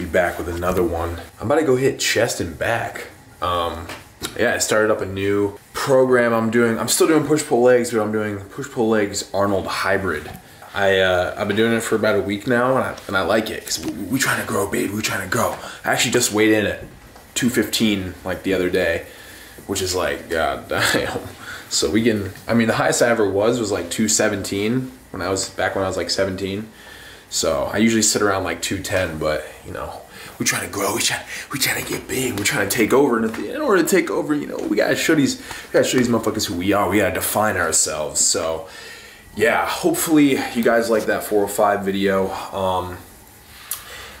be back with another one. I'm about to go hit chest and back. Um, yeah, I started up a new program I'm doing. I'm still doing push pull legs, but I'm doing push pull legs Arnold hybrid. I uh, I've been doing it for about a week now, and I, and I like it because we, we trying to grow, babe. We trying to grow. I actually just weighed in at 215 like the other day, which is like god damn. So we can. I mean, the highest I ever was was like 217 when I was back when I was like 17. So I usually sit around like 210, but you know, we're trying to grow. We trying we trying to get big. We're trying to take over, and in order to take over, you know, we gotta show these we gotta show these motherfuckers who we are. We gotta define ourselves. So yeah, hopefully you guys like that 405 video. Um,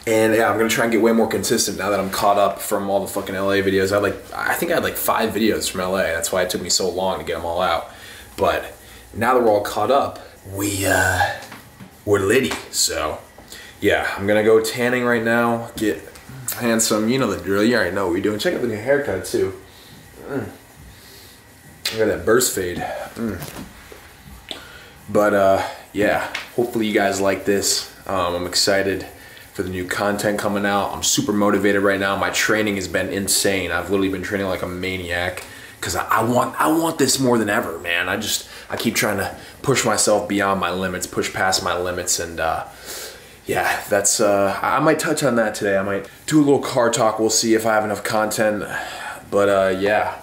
and yeah, I'm gonna try and get way more consistent now that I'm caught up from all the fucking LA videos. I like, I think I had like five videos from LA. That's why it took me so long to get them all out. But now that we're all caught up, we uh, we're litty. So yeah, I'm gonna go tanning right now. Get handsome. You know the drill. You already know what we're doing. Check out the new haircut too. Mm. I got that burst fade. Mm. But uh, yeah, hopefully you guys like this. Um, I'm excited for the new content coming out. I'm super motivated right now. My training has been insane. I've literally been training like a maniac because I, I, want I want this more than ever, man. I just I keep trying to push myself beyond my limits, push past my limits, and uh, yeah, that's uh, I might touch on that today. I might do a little car talk. We'll see if I have enough content, but uh, yeah.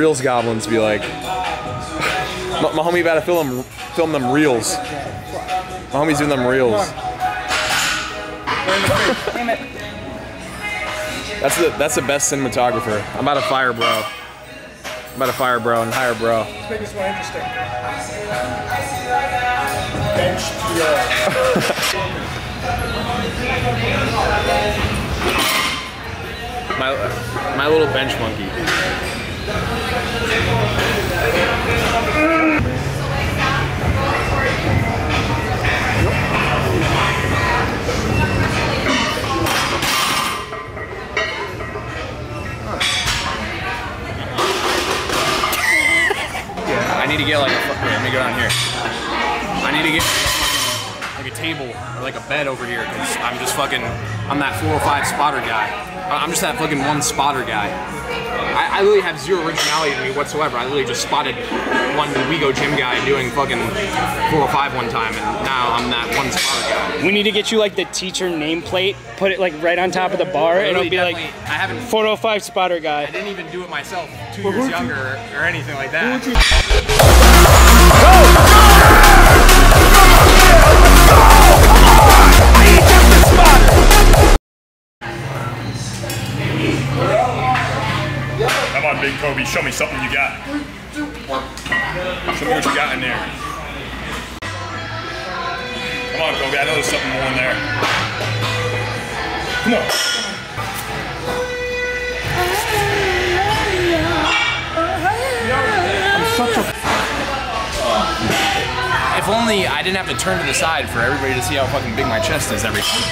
Reels goblins be like. My, my homie about to film them, film them reels. My homie's doing them reels. that's the that's the best cinematographer. I'm about to fire bro. I'm about to fire bro and hire bro. Let's make this more interesting. Bench my my little bench monkey. I need to get like a, let me go down here. I need to get like a table or like a bed over here because I'm just fucking, I'm that four or five spotter guy. I'm just that fucking one spotter guy. I, I literally have zero originality in me whatsoever. I literally just spotted one WeGo gym guy doing fucking 405 one time, and now I'm that one spotter guy. We need to get you like the teacher nameplate, put it like right on top of the bar, and it'll be like I haven't 405 spotter guy. I didn't even do it myself two well, years younger you? or anything like that. Big to turn to the side for everybody to see how fucking big my chest is every time.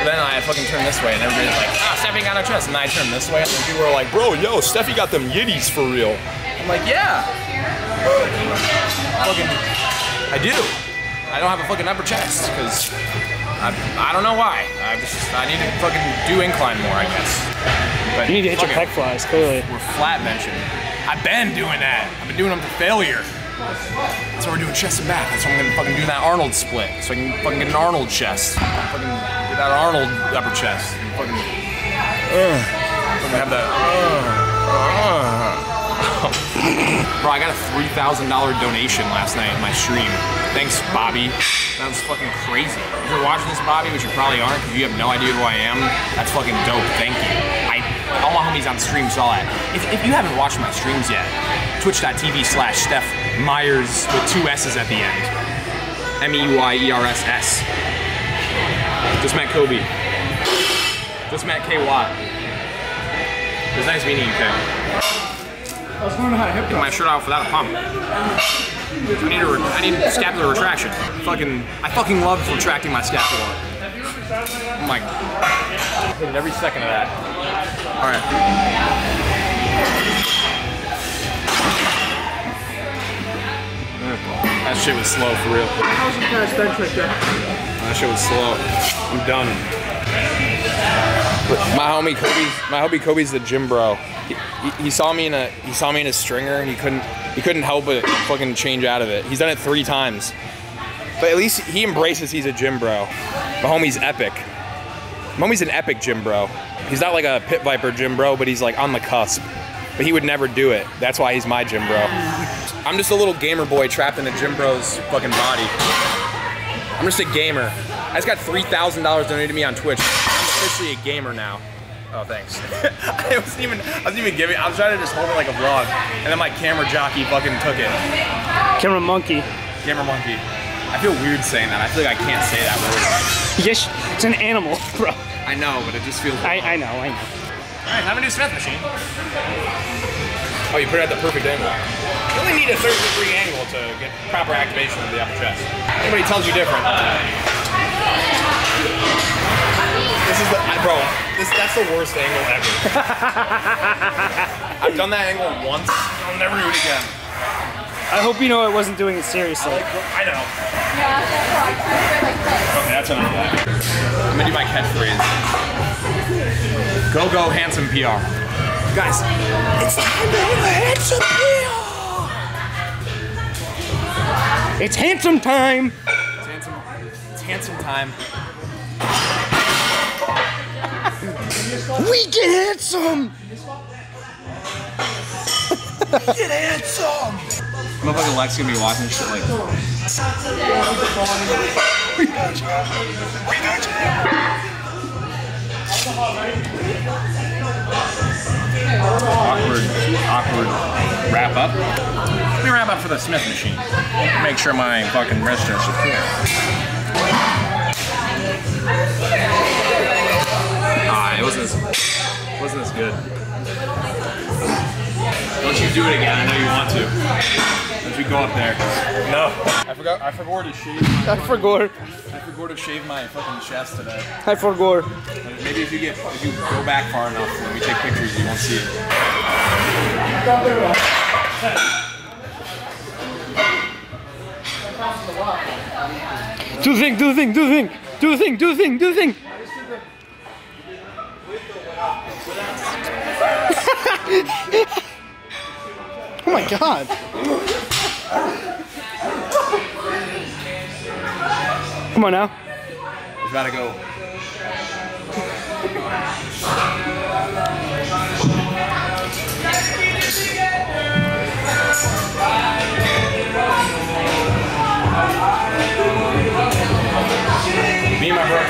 Then I fucking turn this way, and everybody's like, ah, Steffi got no chest. And then I turn this way, and people are like, bro, yo, Steffi got them yitties for real. I'm like, yeah. fucking, I do. I don't have a fucking upper chest, because I, I don't know why. I just, I need to fucking do incline more, I guess. But You need to hit your pec flies, clearly. we're flat benching. I've been doing that. I've been doing them to failure. That's why we're doing chest and back. That's why I'm gonna fucking do that Arnold split. So I can fucking get an Arnold chest. Fucking get that Arnold upper chest. Fucking, uh, fucking have that. Uh, uh. Bro, I got a $3,000 donation last night in my stream. Thanks, Bobby. That was fucking crazy. If you're watching this, Bobby, which you probably aren't because you have no idea who I am, that's fucking dope. Thank you. I, all my homies on stream saw it. If, if you haven't watched my streams yet, twitch.tv slash Stef Meyers with two S's at the end. M E Y E R S S. Just met Kobe. Just met K Watt. It was nice meeting you, K. I was wondering how to hip Get my shirt off without a pump. I need a re- I need scapular retraction. Fucking I fucking love retracting my scapula. I'm like hated every second of that. All right. That shit was slow for real. That shit was slow. I'm done. My homie Kobe, my homie Kobe's the gym bro. He, he, he saw me in a he saw me in a stringer and he couldn't he couldn't help but fucking change out of it. He's done it three times, but at least he embraces he's a gym bro. My homie's epic. My homie's an epic gym bro. He's not like a pit viper gym bro, but he's like on the cusp. But he would never do it. That's why he's my gym bro. I'm just a little gamer boy trapped in a gym bro's fucking body. I'm just a gamer. I just got three thousand dollars donated to me on Twitch. I'm officially a gamer now. Oh, thanks. I wasn't even. I wasn't even giving. I was trying to just hold it like a vlog, and then my camera jockey fucking took it. Camera monkey. Camera monkey. I feel weird saying that. I feel like I can't say that word. Yes, it's an animal, bro. I know, but it just feels. I, I know, I know. All right, have a new Smith machine. Oh, you put it at the perfect angle. You only need a 30 degree angle to get proper activation of the upper chest. Anybody tells you different. This is the, I, bro, this, that's the worst angle ever. I've done that angle once. I'll never do it again. I hope you know I wasn't doing it seriously. I know. Okay, that's enough that. I'm gonna do my catchphrase. Go, go, handsome PR. Guys, it's time to hit a handsome PR. It's handsome time. It's handsome, it's handsome time. We get handsome. Get handsome! Motherfucking Lex gonna be watching this shit like. Awkward, awkward wrap up. Let me wrap up for the Smith machine. Make sure my fucking wrist is secure. Ah, it wasn't as, wasn't as good. Don't you do it again. I know you want to. Once we go up there. No. I forgot. I forgot to shave. My, I forgot. I forgot to shave my fucking chest today. I forgot. Maybe if you get if you go back far enough when we take pictures, you won't see it. Do the thing, do the thing, do the thing, do the thing, do the thing, do the thing. oh my god. Come on now. It's about to go. Me and my brother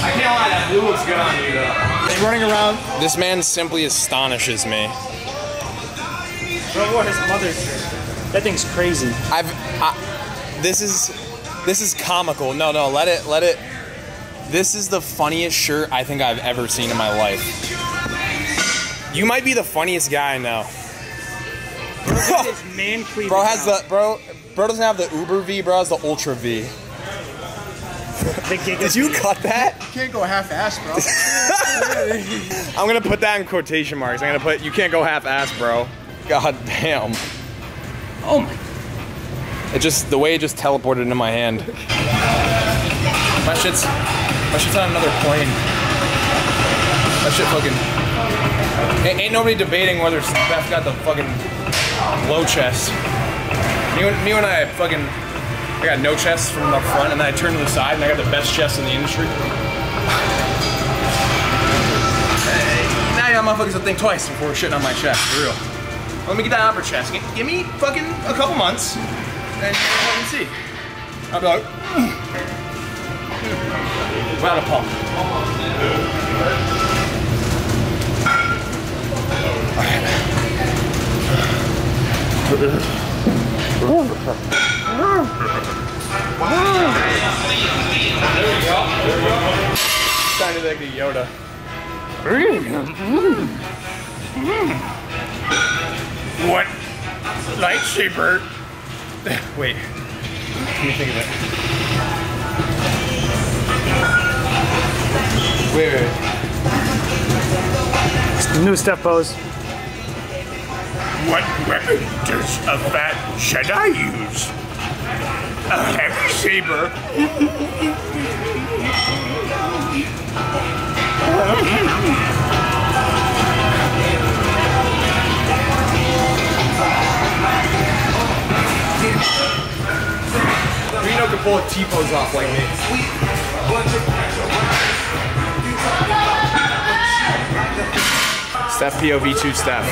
I can't lie, that blue looks good on you though. He's running around. This man simply astonishes me. Bro, what his mother's That thing's crazy. I've I, this is this is comical. No, no, let it let it This is the funniest shirt I think I've ever seen in my life. You might be the funniest guy I know. His man Bro has out. the bro bro doesn't have the Uber V, bro has the Ultra V. Did you cut that? You can't go half-ass, bro. I'm gonna put that in quotation marks. I'm gonna put you can't go half-ass, bro. God damn. Oh my. It just the way it just teleported into my hand. My shit's my shit's on another plane. That shit fucking ain't, ain't nobody debating whether Stef got the fucking low chest. Me, and- me when I fucking I got no chest from the front and then I turned to the side and I got the best chest in the industry. Hey, now y'all motherfuckers will think twice before shitting on my chest, for real. Let me get that upper chest. Gi- Give me fucking a couple months, and you'll see. I'll be like, without a pump. Sounded like a Yoda. Mm-hmm. Mm-hmm. What lightsaber? Wait. Let me think of it. Wait, wait, wait. New step pose. What weapon does a fat Jedi use? A heavy saber. Reno could pull a T-pose off like me. Stef POV2 Stef.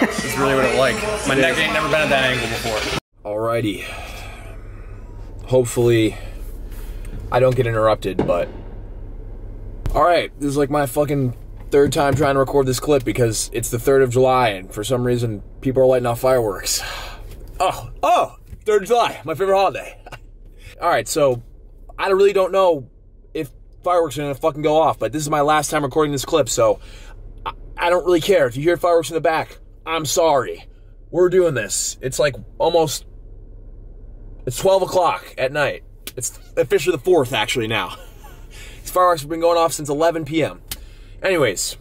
this is really what it like. My neck ain't never been at that angle before. Alrighty. Hopefully, I don't get interrupted, but. Alright, this is like my fucking third time trying to record this clip because it's the 3rd of July and for some reason people are lighting off fireworks. Oh, oh, 3rd of July, my favorite holiday. Alright, so I really don't know if fireworks are gonna fucking go off, but this is my last time recording this clip, so I, I don't really care. If you hear fireworks in the back, I'm sorry. We're doing this. It's like almost it's 12 o'clock at night. It's officially the 4th, actually, now. These fireworks have been going off since 11 p.m. Anyways,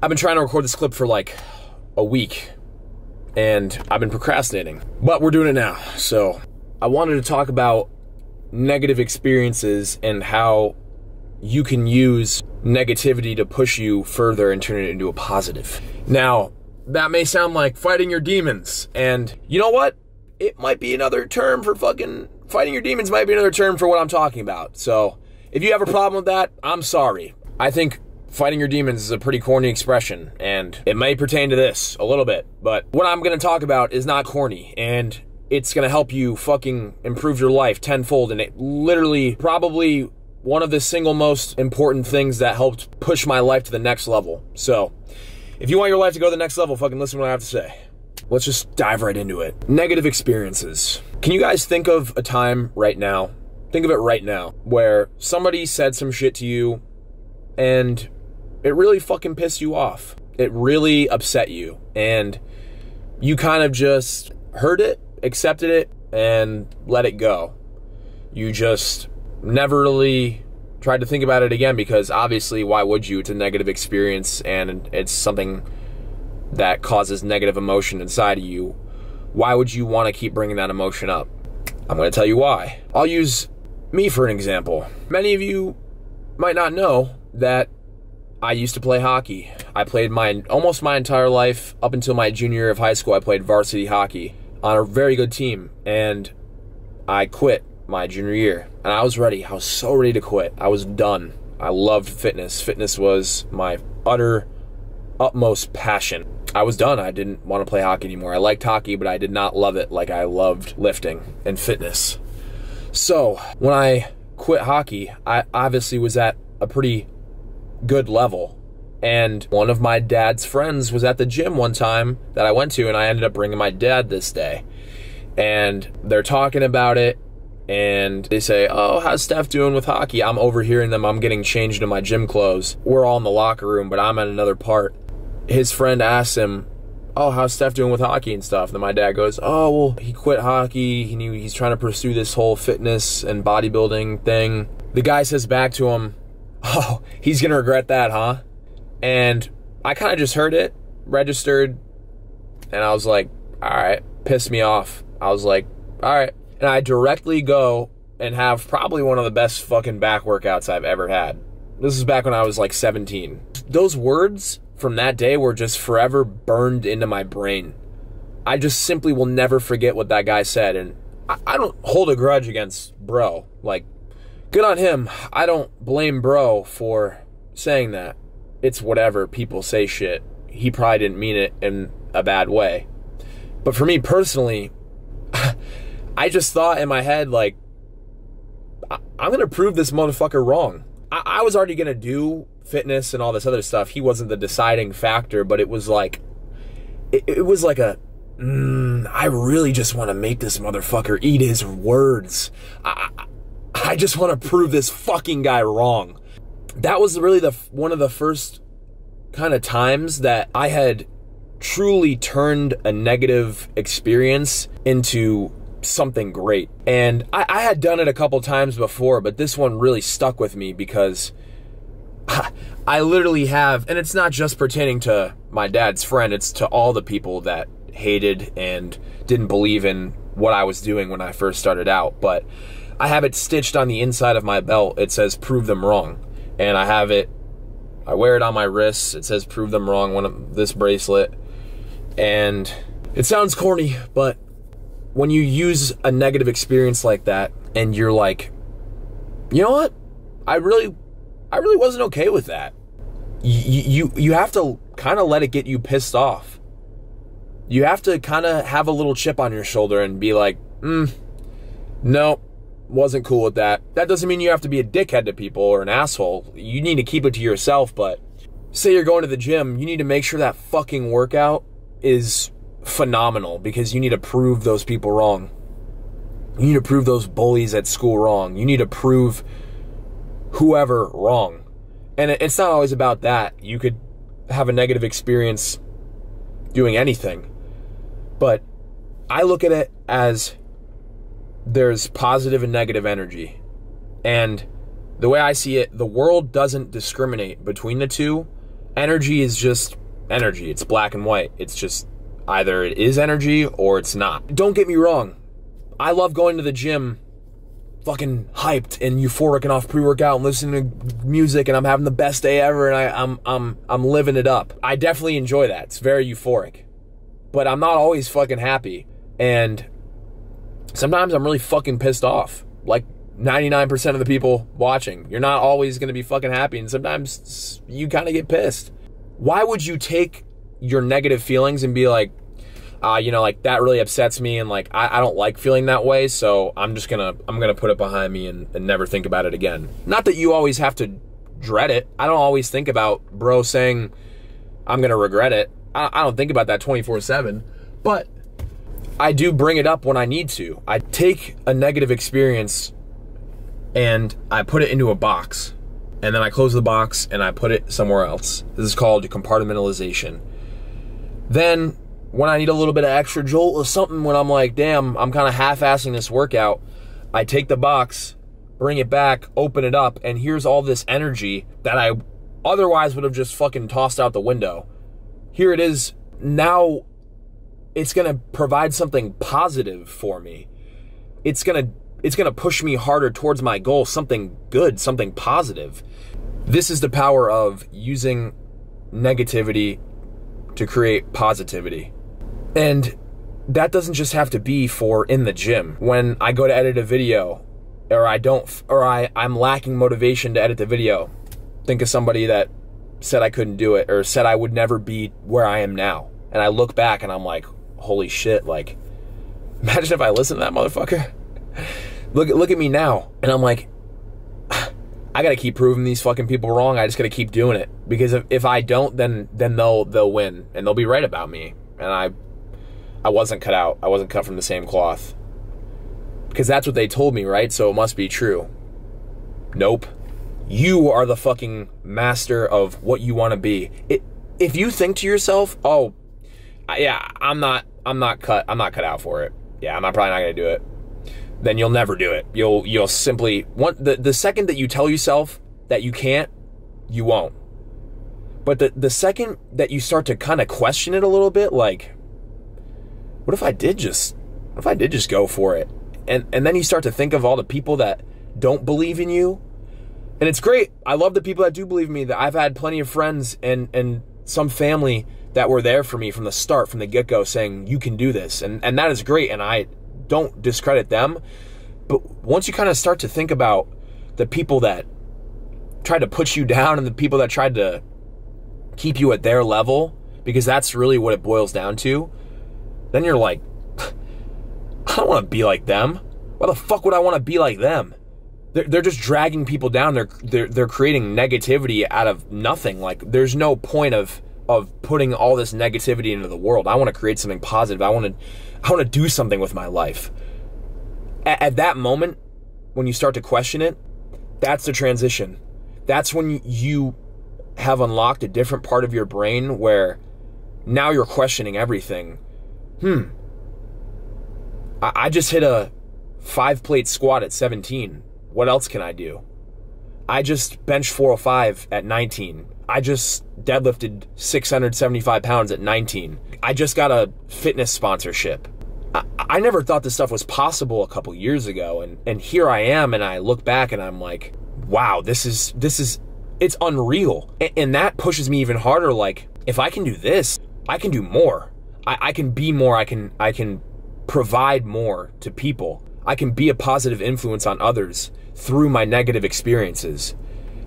I've been trying to record this clip for like a week, and I've been procrastinating. But we're doing it now. So, I wanted to talk about negative experiences and how you can use negativity to push you further and turn it into a positive. Now, that may sound like fighting your demons, and you know what? It might be another term for fucking fighting your demons, might be another term for what I'm talking about. So, if you have a problem with that, I'm sorry. I think fighting your demons is a pretty corny expression, and it may pertain to this a little bit, but what I'm gonna talk about is not corny, and it's gonna help you fucking improve your life tenfold, and it literally probably one of the single most important things that helped push my life to the next level. So, if you want your life to go to the next level, fucking listen to what I have to say. Let's just dive right into it. Negative experiences. Can you guys think of a time right now? Think of it right now where somebody said some shit to you and it really fucking pissed you off. It really upset you and you kind of just heard it, accepted it and let it go. You just never really tried to think about it again because obviously why would you? It's a negative experience and it's something that causes negative emotion inside of you, why would you want to keep bringing that emotion up? I'm going to tell you why. I'll use me for an example. Many of you might not know that I used to play hockey. I played my almost my entire life up until my junior year of high school. I played varsity hockey on a very good team and I quit my junior year. And I was ready. I was so ready to quit. I was done. I loved fitness. Fitness was my utter utmost passion. I was done. I didn't want to play hockey anymore. I liked hockey, but I did not love it like I loved lifting and fitness. So, when I quit hockey, I obviously was at a pretty good level. And one of my dad's friends was at the gym one time that I went to, and I ended up bringing my dad this day. And they're talking about it, and they say, Oh, how's Stef doing with hockey? I'm overhearing them. I'm getting changed in my gym clothes. We're all in the locker room, but I'm at another part his friend asks him, oh, how's Stef doing with hockey and stuff? And then my dad goes, oh, well, he quit hockey. He knew he's trying to pursue this whole fitness and bodybuilding thing. The guy says back to him, oh, he's gonna regret that, huh? And I kind of just heard it, registered, and I was like, all right, pissed me off. I was like, all right. And I directly go and have probably one of the best fucking back workouts I've ever had. This is back when I was like 17. Those words from that day were just forever burned into my brain. I just simply will never forget what that guy said. And I, I don't hold a grudge against Bro. Like, good on him. I don't blame Bro for saying that. It's whatever. People say shit. He probably didn't mean it in a bad way. But for me personally, I just thought in my head, like, I- am going to prove this motherfucker wrong. I, I was already going to do fitness and all this other stuff. He wasn't the deciding factor, but it was like, it, it was like a, mm, I really just want to make this motherfucker eat his words. I, I just want to prove this fucking guy wrong. That was really the one of the first kind of times that I had truly turned a negative experience into something great. And I, I had done it a couple times before, but this one really stuck with me because I literally have, and it's not just pertaining to my dad's friend, it's to all the people that hated and didn't believe in what I was doing when I first started out. But I have it stitched on the inside of my belt. It says, prove them wrong. And I have it, I wear it on my wrists. It says, prove them wrong, one of this bracelet. And it sounds corny, but when you use a negative experience like that and you're like, you know what? I really, I really wasn't okay with that. You, you, you have to kind of let it get you pissed off. You have to kind of have a little chip on your shoulder and be like, mm, no, wasn't cool with that. That doesn't mean you have to be a dickhead to people or an asshole. You need to keep it to yourself, but say you're going to the gym, you need to make sure that fucking workout is phenomenal because you need to prove those people wrong. You need to prove those bullies at school wrong. You need to prove whoever wrong. And it's not always about that. You could have a negative experience doing anything. But I look at it as there's positive and negative energy. And the way I see it, the world doesn't discriminate between the two. Energy is just energy. It's black and white. It's just either it is energy or it's not. Don't get me wrong. I love going to the gym fucking hyped and euphoric and off pre-workout and listening to music and I'm having the best day ever and I, I'm I'm I'm living it up. I definitely enjoy that. It's very euphoric. But I'm not always fucking happy. And sometimes I'm really fucking pissed off. Like 99% of the people watching. You're not always gonna be fucking happy and sometimes you kinda get pissed why would you take your negative feelings and be like, uh, you know, like that really upsets me and like I, I don't like feeling that way, so I'm just gonna I'm gonna put it behind me and, and never think about it again. Not that you always have to dread it. I don't always think about bro saying I'm gonna regret it. I, I don't think about that 24 7, but I do bring it up when I need to. I take a negative experience and I put it into a box and then I close the box and I put it somewhere else. This is called compartmentalization. Then, when I need a little bit of extra jolt or something, when I'm like, damn, I'm kind of half assing this workout, I take the box, bring it back, open it up, and here's all this energy that I otherwise would have just fucking tossed out the window. Here it is. Now it's going to provide something positive for me. It's going to it's going to push me harder towards my goal, something good, something positive. This is the power of using negativity to create positivity. And that doesn't just have to be for in the gym. When I go to edit a video or I don't or I I'm lacking motivation to edit the video, think of somebody that said I couldn't do it or said I would never be where I am now. And I look back and I'm like, "Holy shit, like imagine if I listened to that motherfucker." look look at me now, and I'm like, I gotta keep proving these fucking people wrong. I just gotta keep doing it because if, if I don't, then then they'll they'll win and they'll be right about me. And I I wasn't cut out. I wasn't cut from the same cloth because that's what they told me, right? So it must be true. Nope. You are the fucking master of what you want to be. It, if you think to yourself, oh, yeah, I'm not I'm not cut I'm not cut out for it. Yeah, I'm not probably not gonna do it. Then you'll never do it. You'll you'll simply one the, the second that you tell yourself that you can't, you won't. But the the second that you start to kind of question it a little bit, like, what if I did just what if I did just go for it? And and then you start to think of all the people that don't believe in you. And it's great. I love the people that do believe in me. That I've had plenty of friends and and some family that were there for me from the start, from the get go, saying you can do this, and and that is great. And I don't discredit them, but once you kind of start to think about the people that tried to put you down and the people that tried to keep you at their level, because that's really what it boils down to, then you're like, I don't want to be like them. Why the fuck would I want to be like them? They're, they're just dragging people down. They're, they're they're creating negativity out of nothing. Like there's no point of of putting all this negativity into the world. I want to create something positive. I want to I want to do something with my life. At, at that moment, when you start to question it, that's the transition. That's when you have unlocked a different part of your brain where now you're questioning everything. Hmm. I, I just hit a five plate squat at 17. What else can I do? I just bench 405 at 19. I just deadlifted 675 pounds at 19. I just got a fitness sponsorship. I, I never thought this stuff was possible a couple years ago, and and here I am, and I look back and I'm like, wow, this is this is it's unreal, and, and that pushes me even harder. Like, if I can do this, I can do more. I, I can be more. I can I can provide more to people. I can be a positive influence on others through my negative experiences.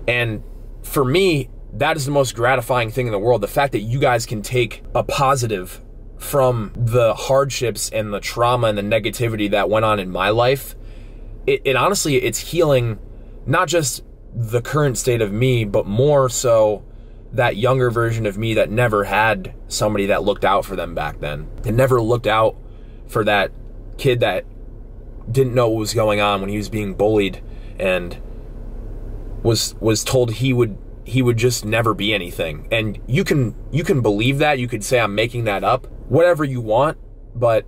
And for me, that is the most gratifying thing in the world. The fact that you guys can take a positive from the hardships and the trauma and the negativity that went on in my life. It, it honestly, it's healing not just the current state of me, but more so that younger version of me that never had somebody that looked out for them back then. And never looked out for that kid that didn't know what was going on when he was being bullied and was was told he would he would just never be anything. And you can you can believe that. You could say I'm making that up. Whatever you want, but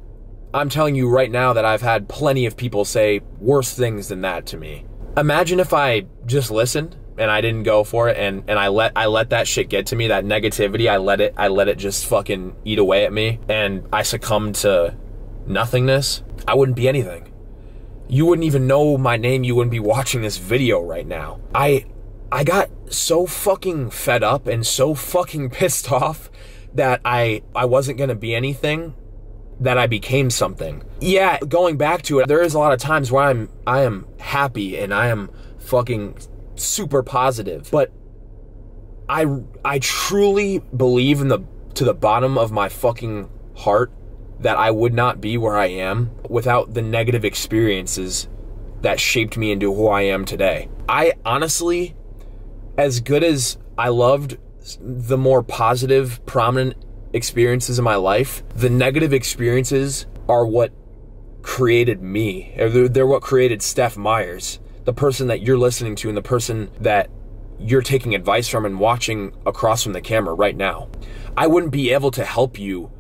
I'm telling you right now that I've had plenty of people say worse things than that to me. Imagine if I just listened and I didn't go for it and and I let I let that shit get to me, that negativity, I let it I let it just fucking eat away at me and I succumbed to nothingness. I wouldn't be anything you wouldn't even know my name. You wouldn't be watching this video right now. I, I got so fucking fed up and so fucking pissed off that I, I wasn't gonna be anything that I became something. Yeah, going back to it, there is a lot of times where I'm, I am happy and I am fucking super positive, but I, I truly believe in the, to the bottom of my fucking heart that I would not be where I am without the negative experiences that shaped me into who I am today. I honestly, as good as I loved the more positive, prominent experiences in my life, the negative experiences are what created me. They're, what created Stef Meyers, the person that you're listening to and the person that you're taking advice from and watching across from the camera right now. I wouldn't be able to help you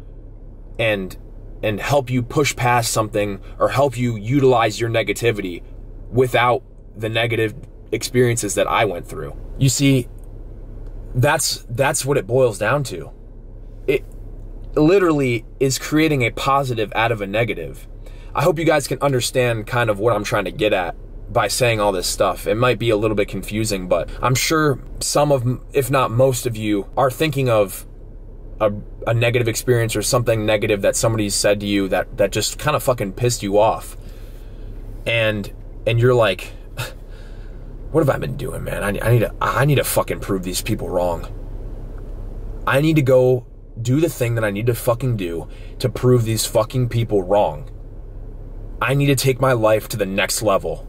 and and help you push past something or help you utilize your negativity without the negative experiences that I went through. You see, that's that's what it boils down to. It literally is creating a positive out of a negative. I hope you guys can understand kind of what I'm trying to get at by saying all this stuff. It might be a little bit confusing, but I'm sure some of if not most of you are thinking of a, a negative experience or something negative that somebody said to you that that just kind of fucking pissed you off and and you're like what have i been doing man? I, I need to i need to fucking prove these people wrong. I need to go do the thing that i need to fucking do to prove these fucking people wrong. I need to take my life to the next level.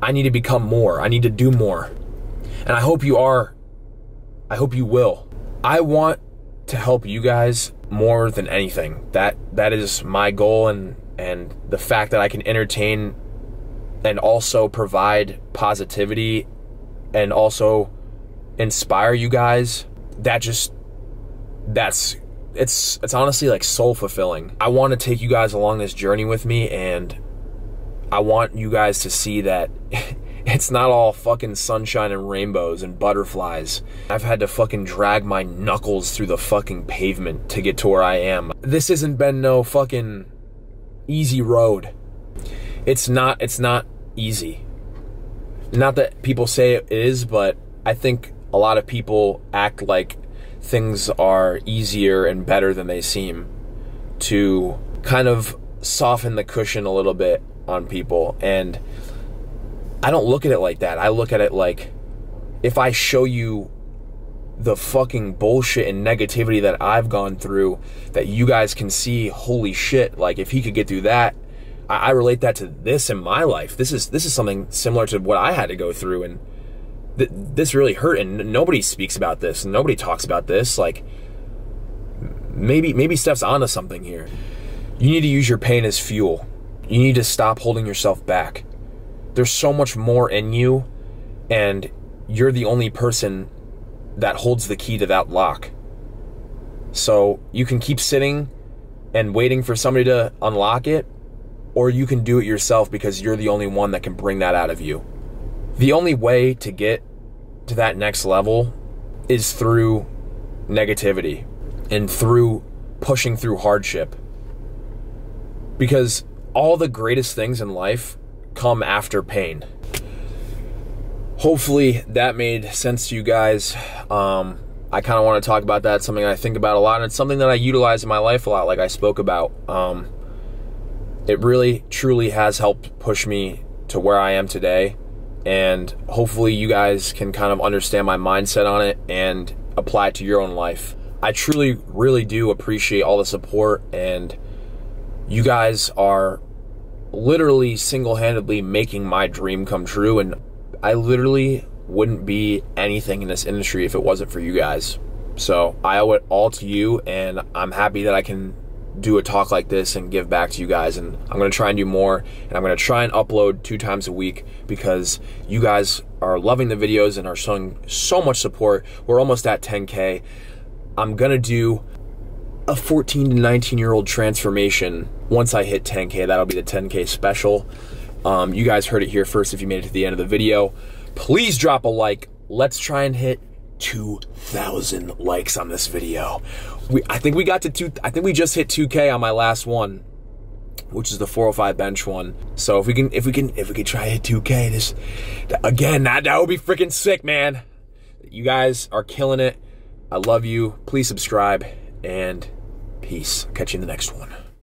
I need to become more. I need to do more. And i hope you are. I hope you will. I want to help you guys more than anything. That that is my goal and and the fact that I can entertain and also provide positivity and also inspire you guys, that just that's it's it's honestly like soul fulfilling. I want to take you guys along this journey with me and I want you guys to see that it's not all fucking sunshine and rainbows and butterflies. I've had to fucking drag my knuckles through the fucking pavement to get to where I am. This hasn't been no fucking easy road. It's not it's not easy. Not that people say it is, but I think a lot of people act like things are easier and better than they seem to kind of soften the cushion a little bit on people. And I don't look at it like that. I look at it like if I show you the fucking bullshit and negativity that I've gone through, that you guys can see, holy shit, like if he could get through that, I, I relate that to this in my life. This is this is something similar to what I had to go through and th- this really hurt and nobody speaks about this. Nobody talks about this. Like maybe maybe Stef's onto something here. You need to use your pain as fuel. You need to stop holding yourself back. There's so much more in you, and you're the only person that holds the key to that lock. So you can keep sitting and waiting for somebody to unlock it, or you can do it yourself because you're the only one that can bring that out of you. The only way to get to that next level is through negativity and through pushing through hardship. Because all the greatest things in life come after pain. Hopefully that made sense to you guys. Um, I kind of want to talk about that. Something I think about a lot, and it's something that I utilize in my life a lot, like I spoke about. Um, it really, truly has helped push me to where I am today. And hopefully, you guys can kind of understand my mindset on it and apply it to your own life. I truly, really do appreciate all the support, and you guys are literally single handedly making my dream come true. And I literally wouldn't be anything in this industry if it wasn't for you guys. So I owe it all to you, and I'm happy that I can do a talk like this and give back to you guys. And I'm going to try and do more. And I'm going to try and upload two times a week because you guys are loving the videos and are showing so much support. We're almost at 10K. I'm going to do a 14 to 19 year old transformation once I hit 10K. That'll be the 10K special. Um, you guys heard it here first if you made it to the end of the video. Please drop a like. Let's try and hit 2,000 likes on this video. We, I think we got to two. I think we just hit 2K on my last one, which is the 405 bench one. So if we can, if we can, if we can try hit 2K, this again, that that would be freaking sick, man. You guys are killing it. I love you. Please subscribe and peace. Catch you in the next one.